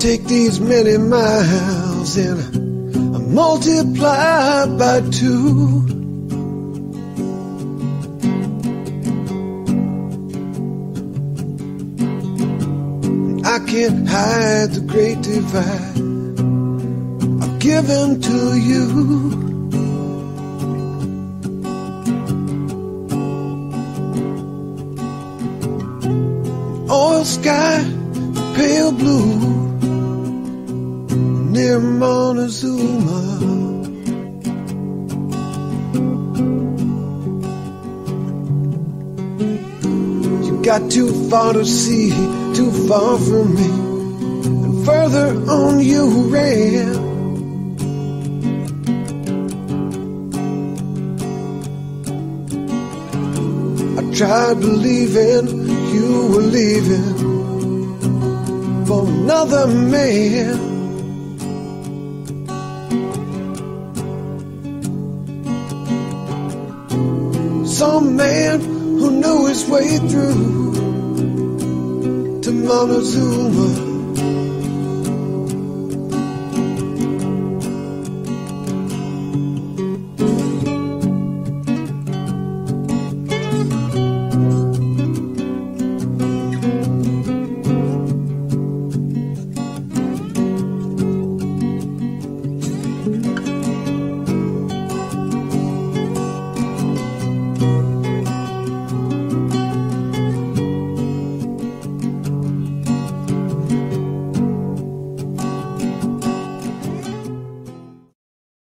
take these many miles and I multiply by two. I can't hide the great divide I've given to you. Oil sky, pale blue, near Montezuma. You got too far to see, too far from me, and further on you ran. I tried believing you were leaving for another man. Some man who knew his way through to Montezuma.